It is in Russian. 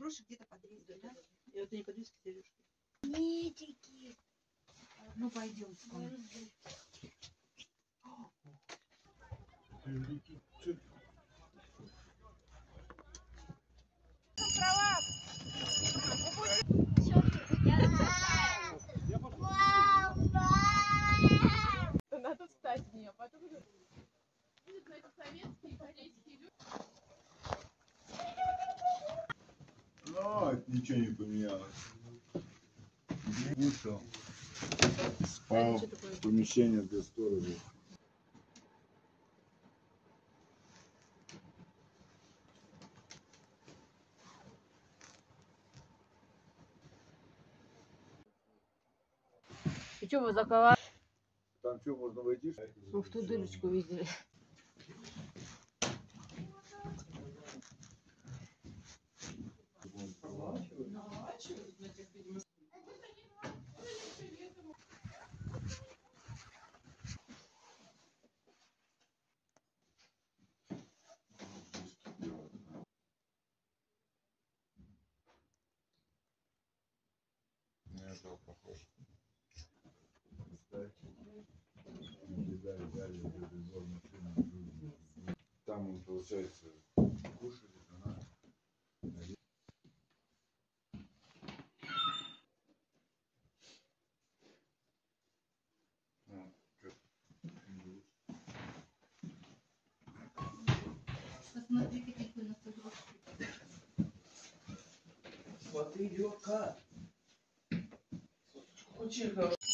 хороших где-то по 200, да? И вот они подвески сережки. Нитики. Ну, пойдем. Надо Ну, ничего не поменялось. Кушал. Спал. Что такое? Помещение для сторожа. И что вы заковали? Там что, можно войти? Ну, в ту дырочку видели. Этого похож. Там он, получается, кушали, она Ну, чё, Посмотри, какие у нас игрушки. Смотри, Лёка. Would?